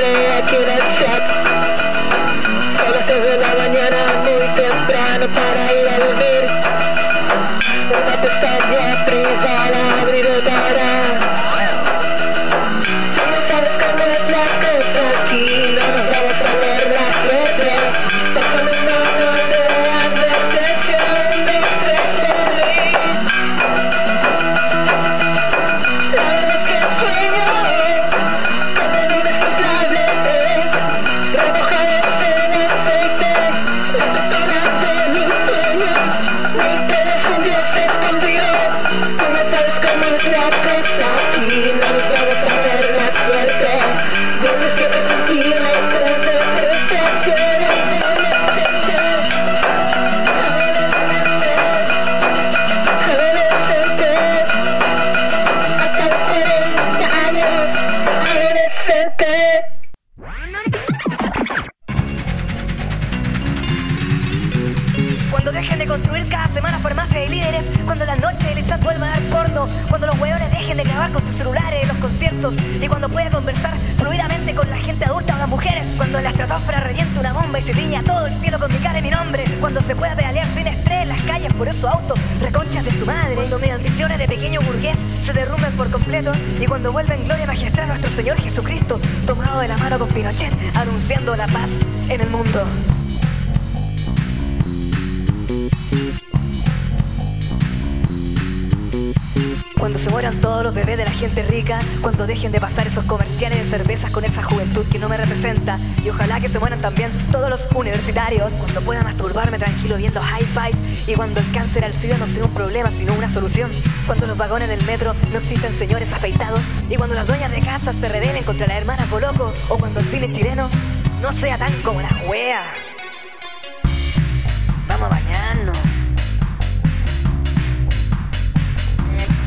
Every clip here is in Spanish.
siempre aquí en el chat. Son las 3 de la mañana, muy temprano para ir a dormir. Una pestaña cada semana farmacias de líderes, cuando la noche de Lizard vuelva a dar porno, cuando los hueones dejen de grabar con sus celulares en los conciertos y cuando pueda conversar fluidamente con la gente adulta o las mujeres, cuando la estratosfera reviente una bomba y se tiña todo el cielo con mi cara y mi nombre, cuando se pueda pedalear sin estrés en las calles por esos autos, reconchas de su madre, cuando mis ambiciones de pequeño burgués se derrumben por completo y cuando vuelva en gloria magistral nuestro Señor Jesucristo, tomado de la mano con Pinochet, anunciando la paz en el mundo. Cuando se mueran todos los bebés de la gente rica, cuando dejen de pasar esos comerciales de cervezas con esa juventud que no me representa, y ojalá que se mueran también todos los universitarios, cuando pueda masturbarme tranquilo viendo hi-fi, y cuando el cáncer al SIDA no sea un problema sino una solución, cuando los vagones del metro no existen señores afeitados, y cuando las dueñas de casa se rebelen contra las hermanas Boloco, o cuando el cine chileno no sea tan como la wea. Vamos a bañarnos.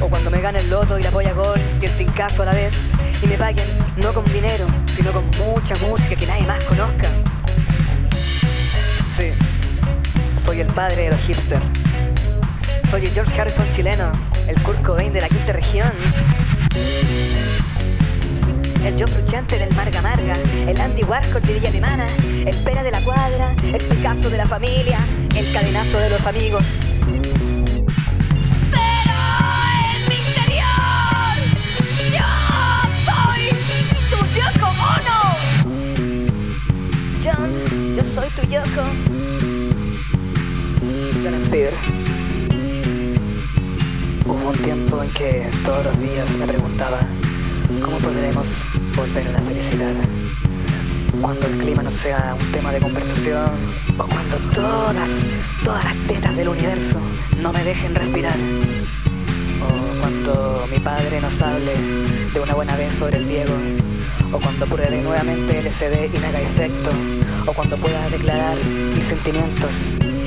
O cuando me gane el loto y la polla gol y el tincazo a la vez y me paguen no con dinero, sino con mucha música que nadie más conozca. Sí, soy el padre de los hipsters. Soy el George Harrison chileno, el Kurt Cobain de la quinta región. El John Frusciante del Marga Marga, el Andy Warhol de Villa Alemana, el Pera de la Cuadra, el Picasso de la familia, el cadenazo de los amigos. Hubo un tiempo en que todos los días me preguntaba cómo podremos volver a la felicidad. Cuando el clima no sea un tema de conversación o cuando todas, todas las tetas del universo no me dejen respirar. O cuando mi padre nos hable de una buena vez sobre el Diego. O cuando pruebe nuevamente LCD y haga efecto. O cuando pueda declarar mis sentimientos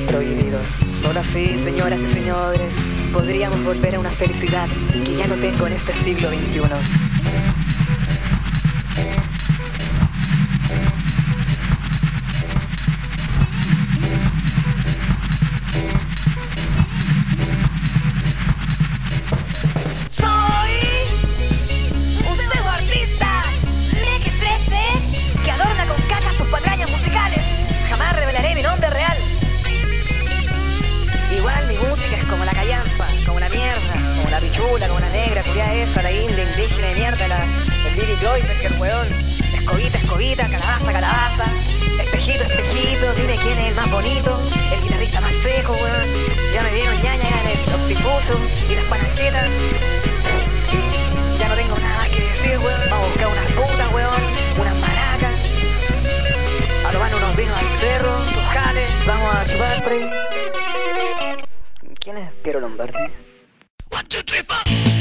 prohibidos. Solo así, señoras y señores, podríamos volver a una felicidad que ya no tengo en este siglo XXI. Como la pichula, como la negra, curia esa, la india, indígena de mierda, la, el Billy Cloyster, que el weón. Escobita, escobita, calabaza, calabaza. Espejito, espejito, dime quién es el más bonito, el guitarrista más seco, weón. Ya me vieron ñaña en el occipuso y las palanquetas. Ya no tengo nada que decir, weón. Vamos a buscar unas putas, weón, unas maracas. A tomar unos vinos al cerro, sus jales. Vamos a chupar por. ¿Quién es Piero Lombardi? Sutura en